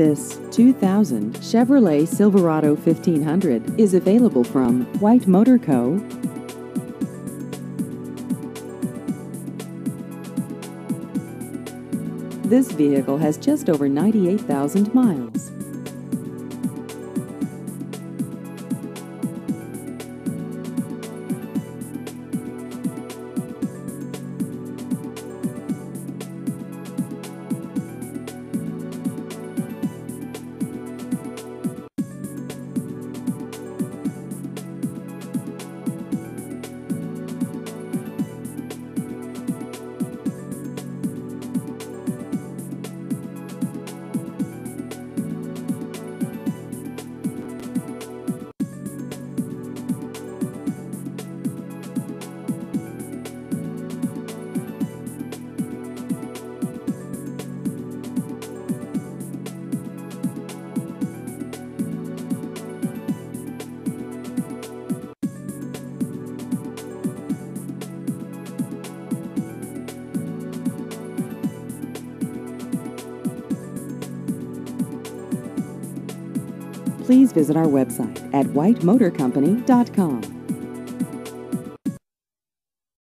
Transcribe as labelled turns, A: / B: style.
A: This 2000 Chevrolet Silverado 1500 is available from White Motor Co. This vehicle has just over 98,000 miles. Please visit our website at whitemotorcompany.com.